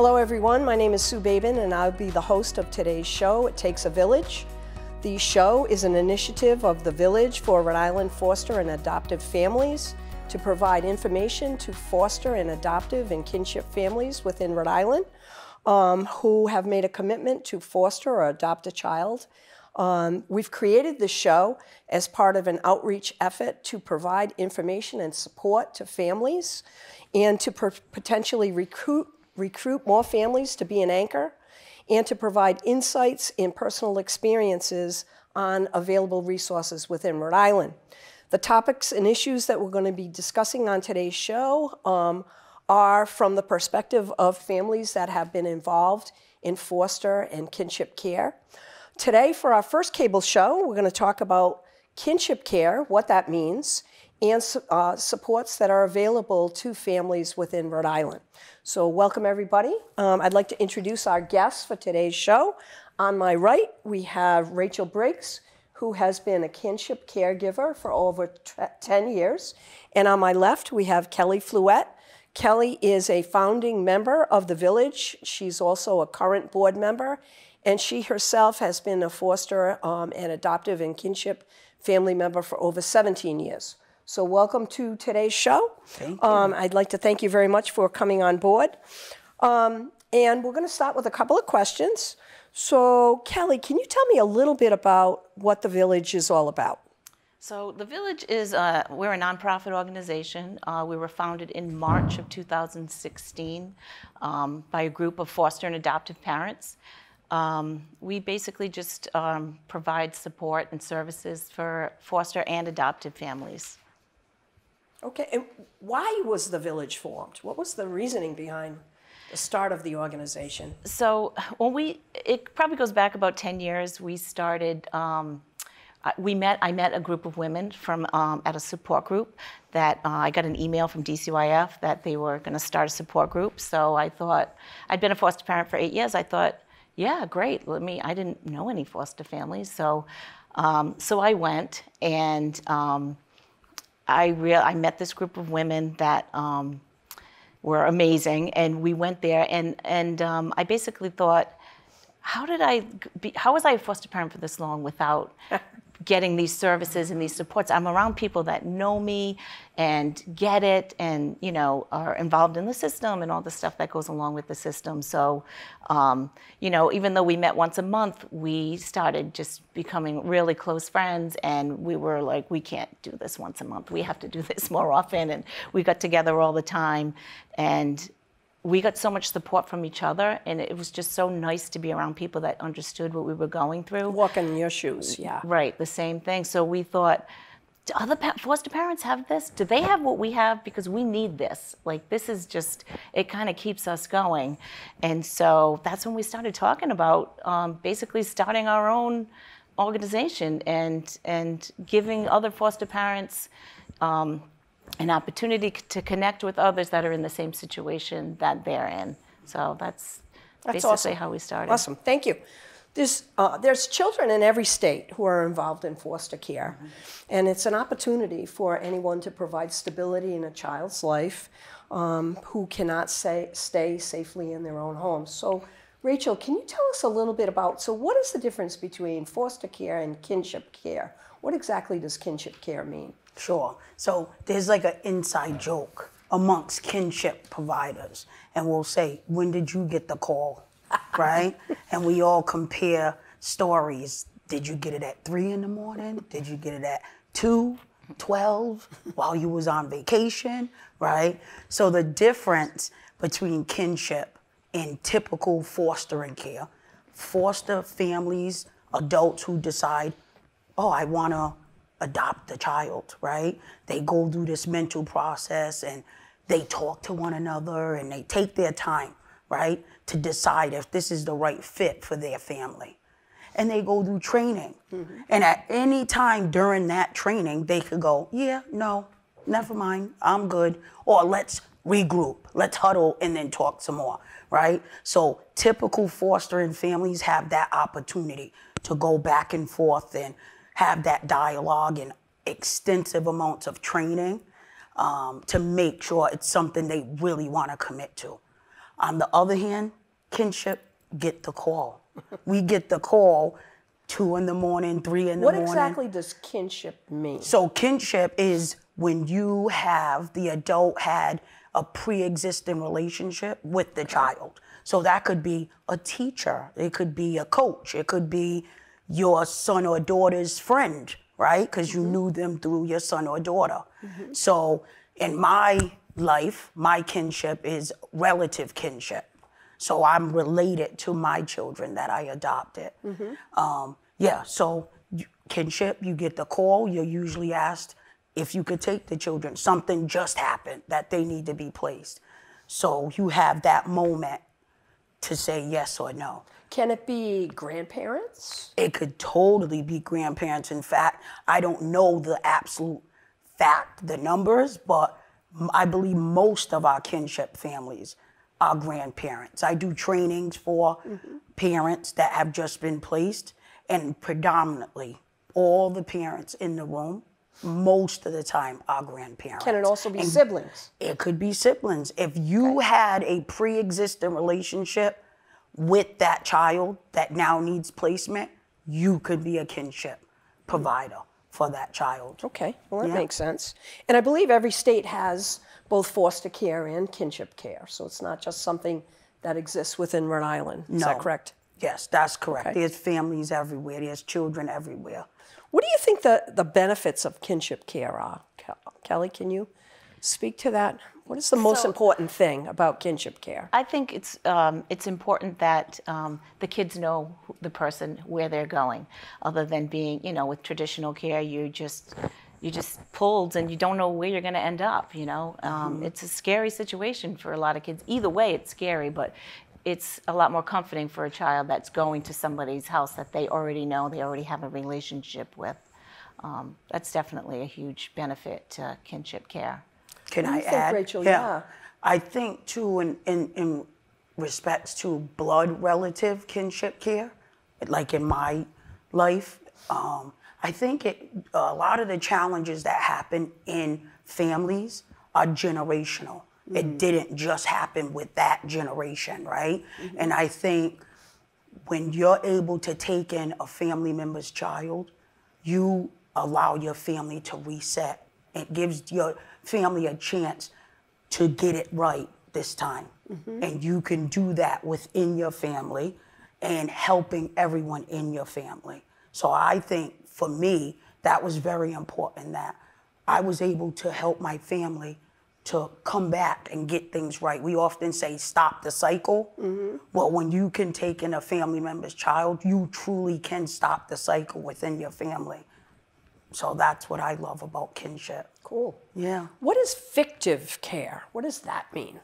Hello, everyone. My name is Sue Babin, and I'll be the host of today's show, It Takes a Village. The show is an initiative of the Village for Rhode Island foster and adoptive families to provide information to foster and adoptive and kinship families within Rhode Island um, who have made a commitment to foster or adopt a child. Um, we've created the show as part of an outreach effort to provide information and support to families and to potentially recruit recruit more families to be an anchor, and to provide insights and personal experiences on available resources within Rhode Island. The topics and issues that we're going to be discussing on today's show um, are from the perspective of families that have been involved in foster and kinship care. Today, for our first cable show, we're going to talk about kinship care, what that means, and uh, supports that are available to families within Rhode Island. So welcome everybody. Um, I'd like to introduce our guests for today's show. On my right, we have Rachel Briggs, who has been a kinship caregiver for over 10 years. And on my left, we have Kelly Fluette. Kelly is a founding member of the Village. She's also a current board member. And she herself has been a foster um, and adoptive and kinship family member for over 17 years. So welcome to today's show. Thank you. Um, I'd like to thank you very much for coming on board. Um, and we're going to start with a couple of questions. So Kelly, can you tell me a little bit about what the Village is all about? So the Village is, uh, we're a nonprofit organization. Uh, we were founded in March of 2016 um, by a group of foster and adoptive parents. Um, we basically just um, provide support and services for foster and adoptive families. Okay, and why was the village formed? What was the reasoning behind the start of the organization? So, when we, it probably goes back about 10 years. We started, um, we met, I met a group of women from, um, at a support group that uh, I got an email from DCYF that they were going to start a support group. So I thought, I'd been a foster parent for eight years. I thought, yeah, great. Let me, I didn't know any foster families. So, um, so I went and, um, I real I met this group of women that um, were amazing, and we went there, and and um, I basically thought, how did I be, how was I a foster parent for this long without getting these services and these supports. I'm around people that know me and get it and, you know, are involved in the system and all the stuff that goes along with the system. So, um, you know, even though we met once a month, we started just becoming really close friends and we were like, we can't do this once a month. We have to do this more often. And we got together all the time. And we got so much support from each other, and it was just so nice to be around people that understood what we were going through. Walking in your shoes, yeah. Right, the same thing. So we thought, do other pa- foster parents have this? Do they have what we have? Because we need this. Like, this is just, it kind of keeps us going. And so that's when we started talking about um, basically starting our own organization and, and giving other foster parents. Um, an opportunity to connect with others that are in the same situation that they're in. So that's, that's basically awesome. how we started. Awesome, thank you. There's, uh, there's children in every state who are involved in foster care, mm-hmm. and it's an opportunity for anyone to provide stability in a child's life um, who cannot say, stay safely in their own home. So, Rachel, can you tell us a little bit about so what is the difference between foster care and kinship care? What exactly does kinship care mean? Sure. So there's like an inside joke amongst kinship providers, and we'll say, "When did you get the call?" right? And we all compare stories. Did you get it at three in the morning? Did you get it at two? 12 while you was on vacation, right? So the difference between kinship and typical fostering care, foster families, adults who decide, oh, I want to adopt a child, right? They go through this mental process and they talk to one another and they take their time, right, to decide if this is the right fit for their family. And they go through training. Mm-hmm. And at any time during that training, they could go, yeah, no, never mind, I'm good. Or let's regroup, let's huddle and then talk some more, right? So typical fostering families have that opportunity to go back and forth and have that dialogue and extensive amounts of training um, to make sure it's something they really want to commit to. On the other hand, kinship get the call. we get the call two in the morning, three in the What morning. What exactly does kinship mean? So kinship is when you have the adult had a pre-existing relationship with the child. So that could be a teacher, it could be a coach, it could be your son or daughter's friend, right? Because you mm-hmm. knew them through your son or daughter. Mm-hmm. So in my life, my kinship is relative kinship. So I'm related to my children that I adopted. Mm-hmm. Um, yeah, so kinship, you get the call, you're usually asked if you could take the children. Something just happened that they need to be placed. So you have that moment to say yes or no. Can it be grandparents? It could totally be grandparents. In fact, I don't know the absolute fact, the numbers, but I believe most of our kinship families are grandparents. I do trainings for mm-hmm. parents that have just been placed, and predominantly all the parents in the room, most of the time, are grandparents. Can it also be And siblings? it could be siblings. If you had a pre existing relationship with that child that now needs placement, you could be a kinship provider for that child. Okay, well, that Yeah. makes sense. And I believe every state has both foster care and kinship care, so it's not just something that exists within Rhode Island. Is that correct? Yes, that's correct. Okay. There's families everywhere, there's children everywhere. What do you think the, the benefits of kinship care are? Kelly, can you speak to that? What is the most So- important thing about kinship care? I think it's um, it's important that um, the kids know the person where they're going, other than being you know with traditional care you just you just pulled and you don't know where you're going to end up. You know, um, it's a scary situation for a lot of kids. Either way, it's scary, but it's a lot more comforting for a child that's going to somebody's house that they already know, they already have a relationship with. Um, that's definitely a huge benefit to kinship care. Can I think, add? Rachel? Yeah. I think too, in, in in respects to blood relative kinship care, like in my life, um, I think it a lot of the challenges that happen in families are generational. It didn't just happen with that generation, right? And I think when you're able to take in a family member's child, you allow your family to reset. It gives your family a chance to get it right this time. Mm-hmm. And you can do that within your family and helping everyone in your family. So I think for me, that was very important that I was able to help my family to come back and get things right. We often say stop the cycle. Mm-hmm. Well, when you can take in a family member's child, you truly can stop the cycle within your family. So that's what I love about kinship. Cool. Yeah. What is fictive care? What does that mean?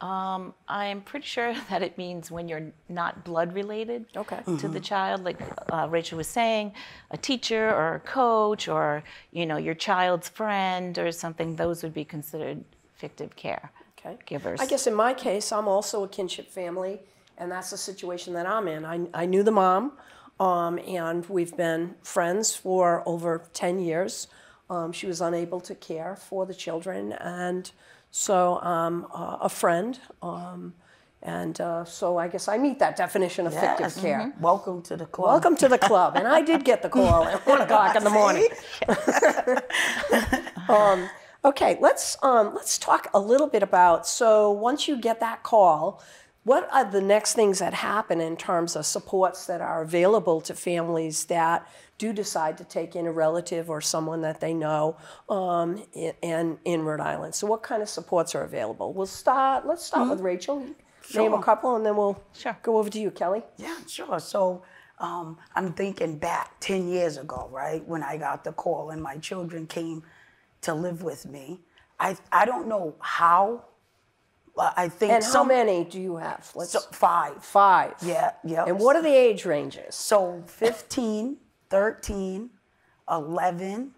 Um, I'm pretty sure that it means when you're not blood related Okay. to the child, like uh, Rachel was saying, a teacher or a coach or you know your child's friend or something. Those would be considered fictive care Okay. givers. I guess in my case, I'm also a kinship family, and that's the situation that I'm in. I, I knew the mom, um, and we've been friends for over 10 years. Um, she was unable to care for the children, and so I'm uh, a friend. Um, and uh, so I guess I meet that definition of fictive Yes. care. Welcome to the club. Welcome to the club. And I did get the call at one o'clock in the morning. um, okay, let's um, let's talk a little bit about. So once you get that call, what are the next things that happen in terms of supports that are available to families that do decide to take in a relative or someone that they know um, in, in in Rhode Island? So what kind of supports are available? We'll start. Let's start with Rachel. Name a couple, and then we'll Sure. go over to you, Kelly. Yeah, sure. So um, I'm thinking back 10 years ago, right, when I got the call and my children came to live with me. I, I don't know how, but I think And how many do you have? Let's so, five. five. Yeah, yeah. And what are the age ranges? So 15, 13, 11,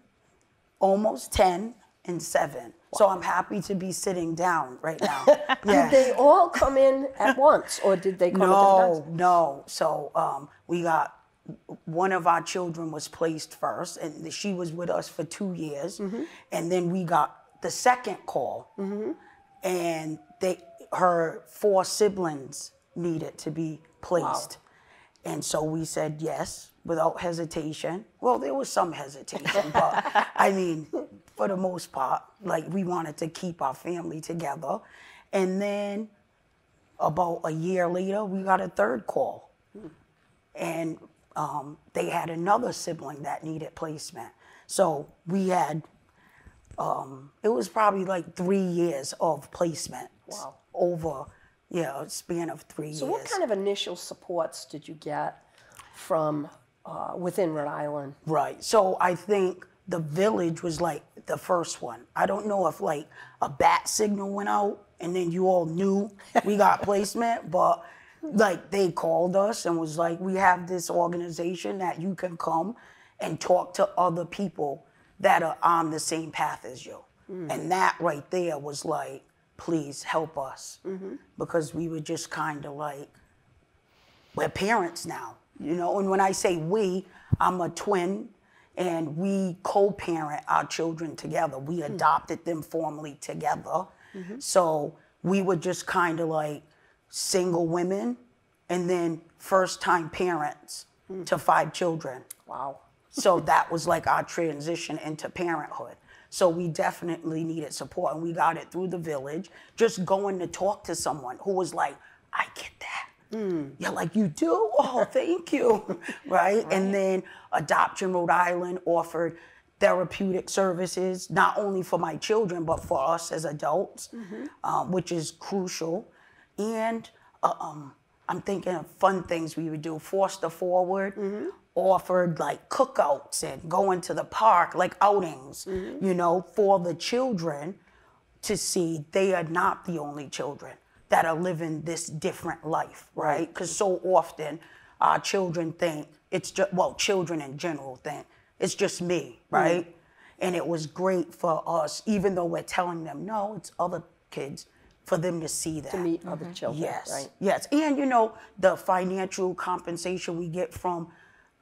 almost 10, and 7. So I'm happy to be sitting down right now. yeah. Did they all come in at once, or did they come at different times? No, no. So um, we got one of our children was placed first, and she was with us for two years, Mm-hmm. and then we got the second call, and they her four siblings needed to be placed. And so we said yes without hesitation. Well, there was some hesitation, but I mean, for the most part, like we wanted to keep our family together. And then about a year later, we got a third call. And um, they had another sibling that needed placement. So we had, um, it was probably like three years of placement. Wow. Over, yeah, a span of three So years. So, what kind of initial supports did you get from uh, within Rhode Island? Right. So I think the village was like the first one. I don't know if like a bat signal went out and then you all knew we got placement, but like they called us and was like, we have this organization that you can come and talk to other people that are on the same path as you. And that right there was like, please help us. Mm-hmm. Because we were just kind of like, we're parents now, you know. And when I say we, I'm a twin, and we co-parent our children together. We hmm. adopted them formally together, mm-hmm. so we were just kind of like single women, and then first-time parents hmm. to five children. Wow. So that was like our transition into parenthood. So we definitely needed support, and we got it through the village. Just going to talk to someone who was like, "I get that." You're like, "You do? Oh, thank you." right? And then Adoption Rhode Island offered therapeutic services not only for my children but for us as adults, um, which is crucial. And uh, um, I'm thinking of fun things we would do. Foster Forward offered like cookouts and going to the park, like outings, mm-hmm. you know, for the children to see they are not the only children that are living this different life, right? Because so often our children think it's just, well, children in general think it's just me, mm. right? And it was great for us, even though we're telling them, no, it's other kids, for them to see that. To meet other mm-hmm. children, Yes, right? yes. And you know, the financial compensation we get from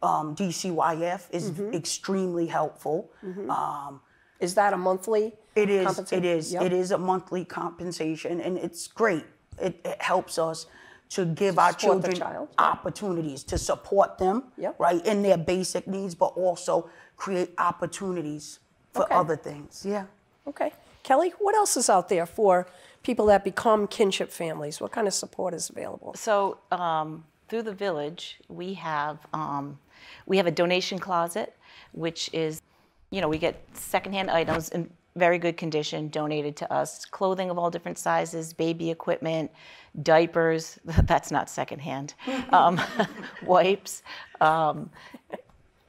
um, DCYF is Mm-hmm. extremely helpful. Um, Is that a monthly? it is. It compensation? is. Yep. It is a monthly compensation, and it's great. It, it helps us to give our children child, yeah. opportunities to support them, Yep. right, in their basic needs, but also create opportunities for Okay. other things. Yeah. Okay. Kelly, what else is out there for people that become kinship families? What kind of support is available? So um, through the village, we have um, we have a donation closet, which is, you know, we get secondhand items in very good condition donated to us, clothing of all different sizes, baby equipment, diapers. That's not secondhand. um, wipes. Um,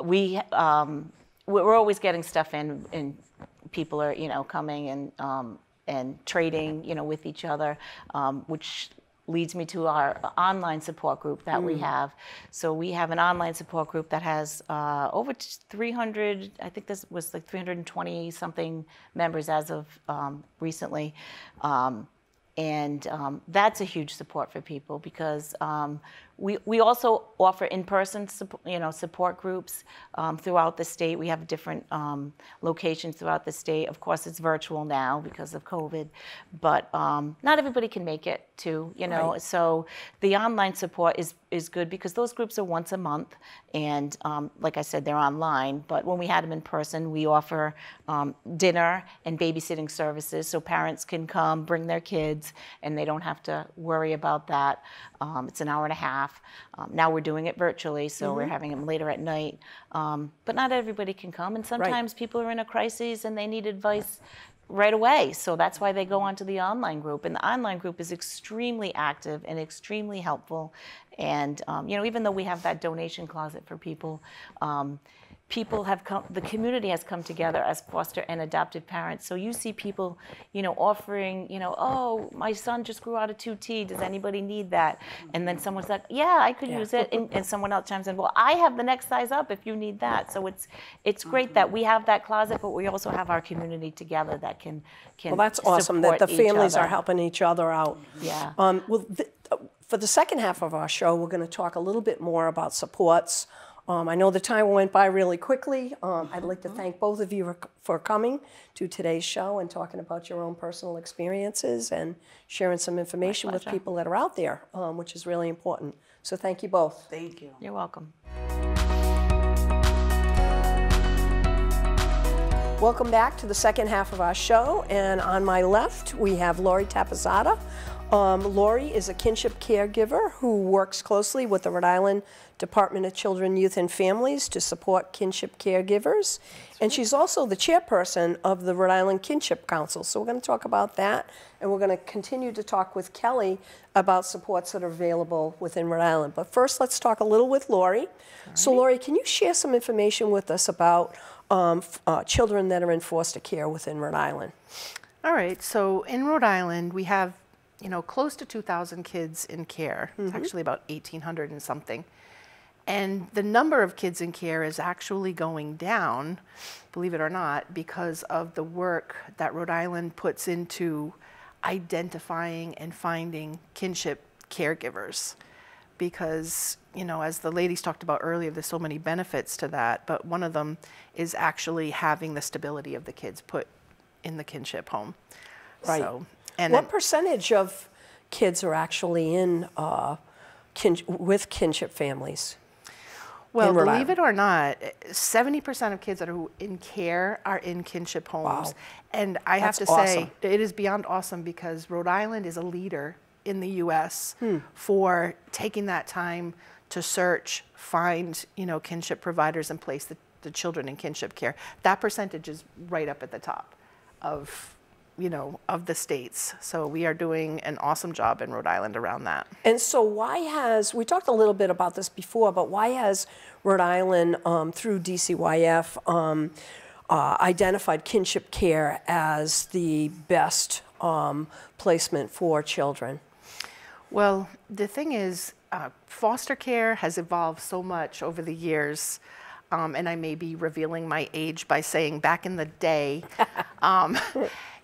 we um, we- we're always getting stuff in, and people are you know coming and um, and trading you know with each other, um, which leads me to our online support group that we have. So we have an online support group that has uh, over 300. I think this was like 320 something members as of um, recently. Um, and um, that's a huge support for people because um, we, we also offer in-person you know support groups um, throughout the state. We have different um, locations throughout the state. Of course, it's virtual now because of COVID, but um, not everybody can make it to, You know, Right. so the online support is is good because those groups are once a month, and um, like I said, they're online. But when we had them in person, we offer um, dinner and babysitting services, so parents can come, bring their kids, and they don't have to worry about that. Um, it's an hour and a half. Um, now we're doing it virtually, so we're having them later at night. Um, but not everybody can come, and sometimes people are in a crisis and they need advice right away. So that's why they go onto the online group. And the online group is extremely active and extremely helpful. And, um, you know, even though we have that donation closet for people, um, people have come, the community has come together as foster and adoptive parents. So you see people, you know, offering, you know, oh, my son just grew out of 2T. Does anybody need that? And then someone's like, yeah, I could use it. And, and someone else chimes in, well, I have the next size up if you need that. So it's, it's great that we have that closet, but we also have our community together that can, can Well, that's awesome that the families are helping each other out. Yeah. Um, well, th- uh, for the second half of our show, we're going to talk a little bit more about supports Um, I know the time went by really quickly. Um, I'd like to thank both of you for, for coming to today's show and talking about your own personal experiences and sharing some information with people that are out there, um, which is really important. So thank you both. Thank you. You're welcome. Welcome back to the second half of our show. And on my left, we have Lori Tapazada. Um, Lori is a kinship caregiver who works closely with the Rhode Island Department of Children, Youth, and Families to support kinship caregivers. And she's also the chairperson of the Rhode Island Kinship Council. So we're going to talk about that. And we're going to continue to talk with Kelly about supports that are available within Rhode Island. But first, let's talk a little with Lori. So, Lori, can you share some information with us about um, f- uh, children that are in foster care within Rhode Island? All right. So in Rhode Island, we have, you know, close to 2,000 kids in care. It's mm-hmm. actually about 1,800 and something. And the number of kids in care is actually going down, believe it or not, because of the work that Rhode Island puts into identifying and finding kinship caregivers. Because, you know, as the ladies talked about earlier, there's so many benefits to that, but one of them is actually having the stability of the kids put in the kinship home. Right. So, and what then- percentage of kids are actually in uh, kin- with kinship families? Well, believe it or not, seventy percent of kids that are in care are in kinship homes, Wow. and I have That's to say awesome. it is beyond awesome because Rhode Island is a leader in the U.S. Hmm. for taking that time to search, find you know kinship providers and place the, the children in kinship care. That percentage is right up at the top of you know of the states. So we are doing an awesome job in Rhode Island around that. And so, why has we talked a little bit about this before? But why has Rhode Island, um, through DCYF, um, uh, identified kinship care as the best um, placement for children? Well, the thing is, uh, foster care has evolved so much over the years. Um, and I may be revealing my age by saying back in the day, um,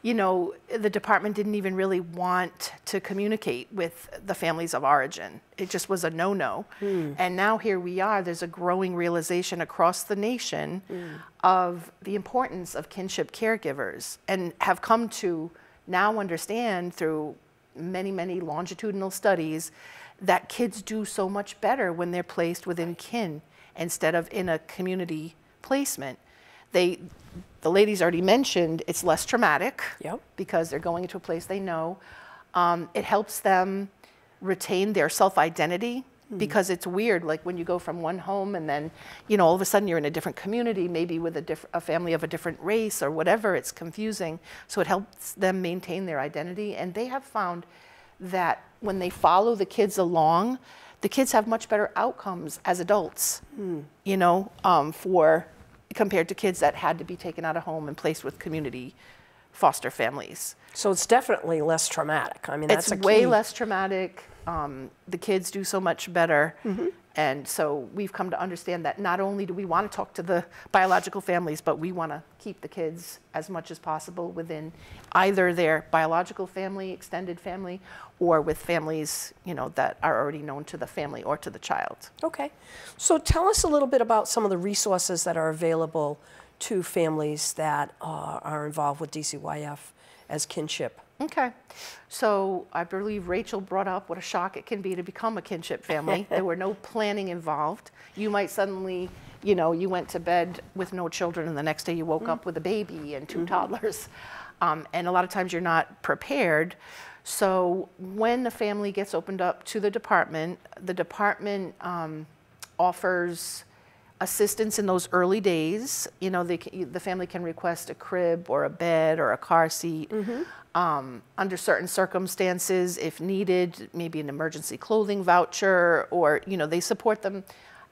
you know, the department didn't even really want to communicate with the families of origin. It just was a no no. Hmm. And now here we are, there's a growing realization across the nation hmm. of the importance of kinship caregivers and have come to now understand through many, many longitudinal studies that kids do so much better when they're placed within kin instead of in a community placement. They, the ladies already mentioned, it's less traumatic Yep. because they're going into a place they know. Um, it helps them retain their self identity because it's weird like when you go from one home and then you know all of a sudden you're in a different community maybe with a, diff- a family of a different race or whatever it's confusing so it helps them maintain their identity and they have found that when they follow the kids along the kids have much better outcomes as adults you know um, for compared to kids that had to be taken out of home and placed with community foster families So it's definitely less traumatic. I mean, that's it's a way less traumatic. Um, the kids do so much better. Mm-hmm. And so we've come to understand that not only do we want to talk to the biological families, but we want to keep the kids as much as possible within either their biological family, extended family, or with families, you know, that are already known to the family or to the child. Okay. So tell us a little bit about some of the resources that are available to families that uh, are involved with DCYF as kinship. Okay. So I believe Rachel brought up what a shock it can be to become a kinship family. there were no planning involved. You might suddenly, you know, you went to bed with no children and the next day you woke up with a baby and 2 toddlers. Um, and a lot of times you're not prepared. So when the family gets opened up to the department, the department um, offers assistance in those early days. You know, they, can- the family can request a crib or a bed or a car seat. Um, under certain circumstances, if needed, maybe an emergency clothing voucher, or you know, they support them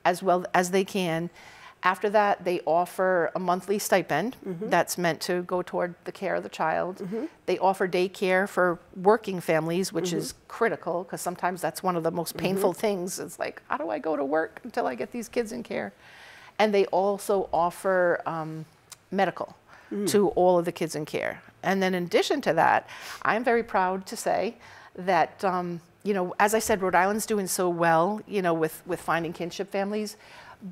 as well as they can. After that, they offer a monthly stipend mm-hmm. that's meant to go toward the care of the child. Mm-hmm. They offer daycare for working families, which mm-hmm. is critical because sometimes that's one of the most painful things. It's like, how do I go to work until I get these kids in care? And they also offer um, medical mm. to all of the kids in care. And then in addition to that, I'm very proud to say that, um, you know, as I said, Rhode Island's doing so well, you know, with, with finding kinship families.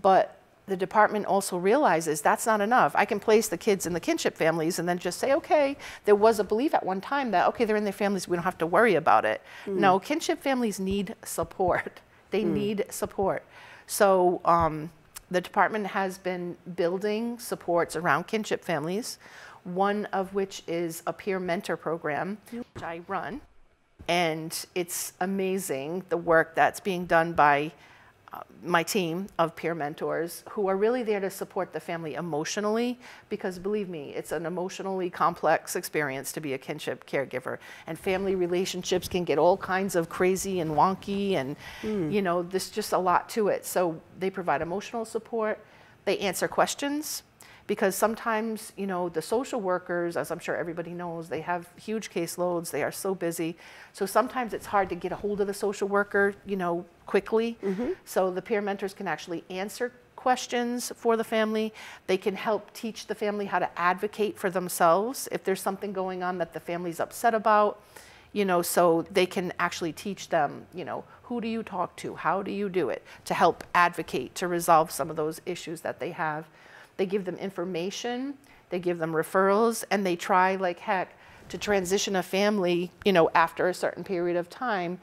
but the department also realizes that's not enough. I can place the kids in the kinship families and then just say, okay, there was a belief at one time that, okay, they're in their families, we don't have to worry about it. No, kinship families need support. They need support. So um, the department has been building supports around kinship families, one of which is a peer mentor program, which I run. And it's amazing the work that's being done by my team of peer mentors who are really there to support the family emotionally because believe me it's an emotionally complex experience to be a kinship caregiver. And family relationships can get all kinds of crazy and wonky and hmm. you know there's just a lot to it. So they provide emotional support. They answer questions because sometimes you know the social workers as i'm sure everybody knows they have huge caseloads they are so busy. So sometimes it's hard to get a hold of the social worker you know quickly. Mm-hmm. So the peer mentors can actually answer questions for the family. They can help teach the family how to advocate for themselves if there's something going on that the family's upset about you know so they can actually teach them you know who do you talk to? How do you do it? To help advocate to resolve some of those issues that they have they give them information, they give them referrals, and they try like heck to transition a family, you know, after a certain period of time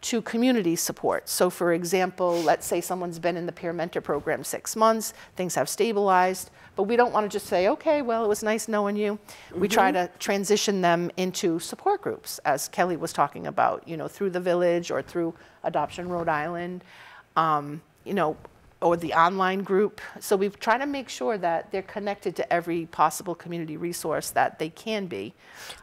to community support. So for example, let's say someone's been in the peer mentor program six months, things have stabilized, but we don't want to just say, okay, well, it was nice knowing you. We try to transition them into support groups, as Kelly was talking about, you know, through the village or through Adoption Rhode Island. Um, you know, or the online group. So we try to make sure that they're connected to every possible community resource that they can be.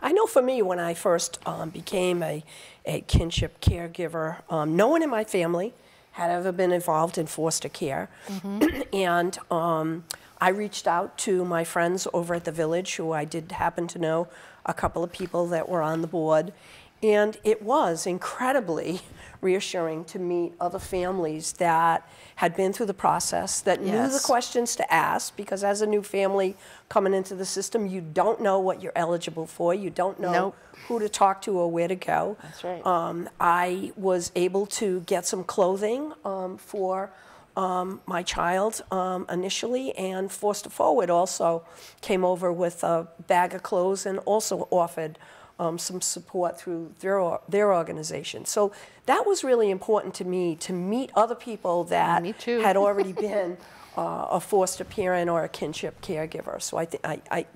I know for me, when I first um, became a, a kinship caregiver, um, no one in my family had ever been involved in foster care. and um, I reached out to my friends over at the village, who I did happen to know a couple of people that were on the board. And it was incredibly reassuring to meet other families that had been through the process, that knew the questions to ask, because as a new family coming into the system, you don't know what you're eligible for, you don't know Nope. who to talk to or where to go. That's right. Um, I was able to get some clothing um, for um, my child um, initially, and Foster Forward also came over with a bag of clothes and also offered um, some support through their, their organization. So that was really important to me to meet other people that Me too. had already been uh, a foster parent or a kinship caregiver. So I think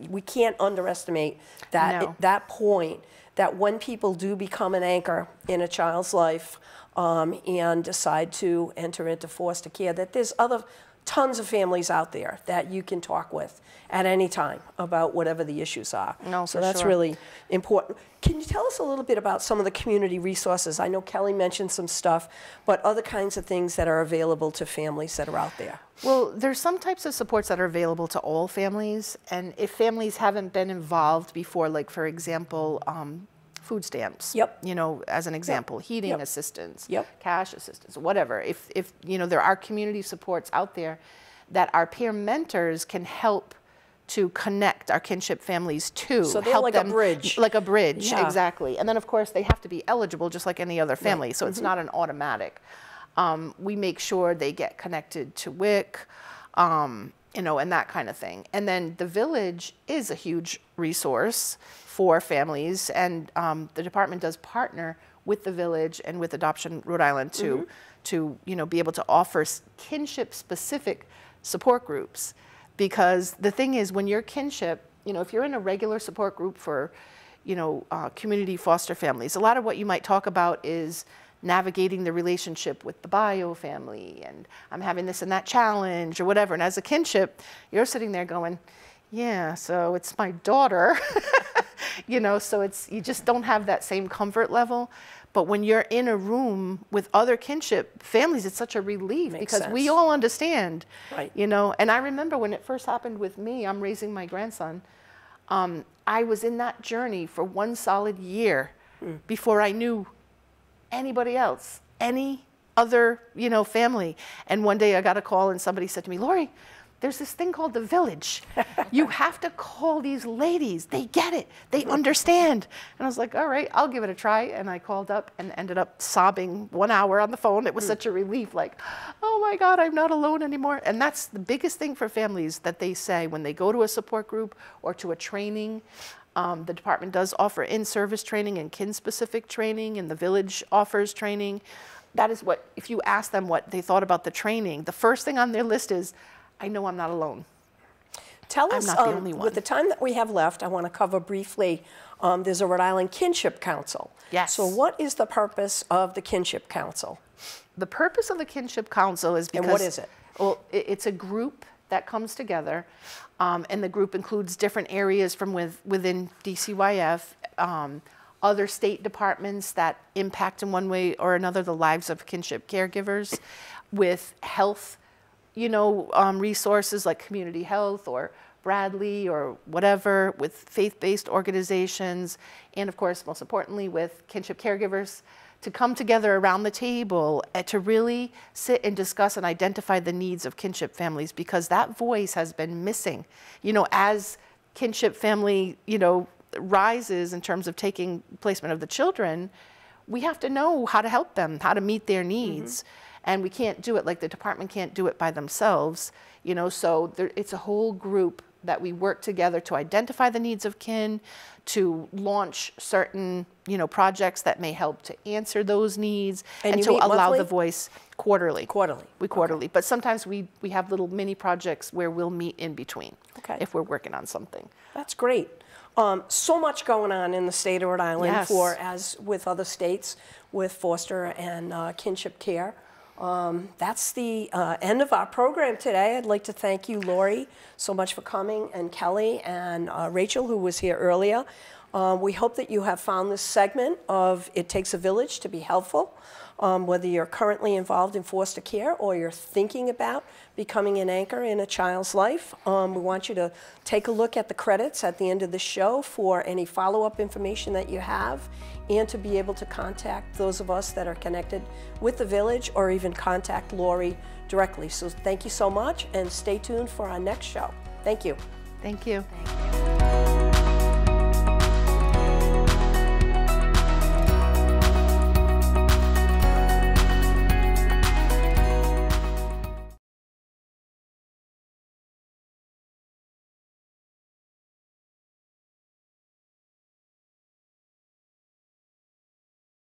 we can't underestimate that No. that point that when people do become an anchor in a child's life um, and decide to enter into foster care, that there's other tons of families out there that you can talk with at any time about whatever the issues are. No, so that's sure. really important. Can you tell us a little bit about some of the community resources? I know Kelly mentioned some stuff, but other kinds of things that are available to families that are out there. Well, there's some types of supports that are available to all families, and if families haven't been involved before, like for example, um, food stamps. Yep. You know, as an example, heating Yep. assistance. Yep. Cash assistance, whatever. If if you know there are community supports out there that our peer mentors can help to connect our kinship families to. So they're help like a them- bridge. Like a bridge, Yeah. exactly. And then of course they have to be eligible just like any other family. So Mm-hmm. it's not an automatic. Um, we make sure they get connected to WIC, um, you know, and that kind of thing. And then the village is a huge resource for families, and um, the department does partner with the village and with Adoption Rhode Island to, to you know, be able to offer kinship-specific support groups. Because the thing is, when you're kinship, you know, if you're in a regular support group for, you know, uh, community foster families, a lot of what you might talk about is navigating the relationship with the bio family and I'm having this and that challenge or whatever. And as a kinship, you're sitting there going, yeah, so it's my daughter. you know, so it's you just don't have that same comfort level. But when you're in a room with other kinship families, it's such a relief Makes because we all understand. Right. You know, and I remember when it first happened with me, I'm raising my grandson. Um, I was in that journey for one solid year Hmm. before I knew anybody else, any other, you know, family. And one day I got a call and somebody said to me, Lori, there's this thing called the village. you have to call these ladies. They get it. They understand. And I was like, all right, I'll give it a try. And I called up and ended up sobbing one hour on the phone. It was such a relief, like, oh my God, I'm not alone anymore. And that's the biggest thing for families that they say when they go to a support group or to a training. Um, the department does offer in-service training and kin-specific training, and the village offers training. That is what, if you ask them what they thought about the training, the first thing on their list is, I know I'm not alone. Tell I'm us, not the um, only one. with the time that we have left, I want to cover briefly, um, there's a Rhode Island Kinship Council. Yes. So what is the purpose of the Kinship Council? The purpose of the Kinship Council is because. And what is it? Well, it, it's a group that comes together, um, and the group includes different areas from with, within DCYF, um, other state departments that impact in one way or another the lives of kinship caregivers, with health, you know, um, resources like community health or Bradley or whatever, with faith-based organizations, and of course, most importantly, with kinship caregivers to come together around the table and to really sit and discuss and identify the needs of kinship families because that voice has been missing. You know, as kinship family, you know, rises in terms of taking placement of the children, we have to know how to help them, how to meet their needs. And we can't do it like the department can't do it by themselves, you know, so there, it's a whole group that we work together to identify the needs of kin, to launch certain, you know, projects that may help to answer those needs, And and, to allow the voice quarterly. Quarterly, We quarterly, but sometimes we we have little mini projects where we'll meet in between. Okay. If we're working on something. That's great. Um, so much going on in the state of Rhode Island Yes. for, as with other states, with foster and uh, kinship care. Um, that's the uh, end of our program today. I'd like to thank you, Lori, so much for coming, and Kelly and uh, Rachel, who was here earlier. Um, we hope that you have found this segment of It Takes a Village to be helpful. Um, whether you're currently involved in foster care or you're thinking about becoming an anchor in a child's life, um, we want you to take a look at the credits at the end of the show for any follow up information that you have and to be able to contact those of us that are connected with the village or even contact Lori directly. So thank you so much and stay tuned for our next show. Thank you. Thank you. Thank you.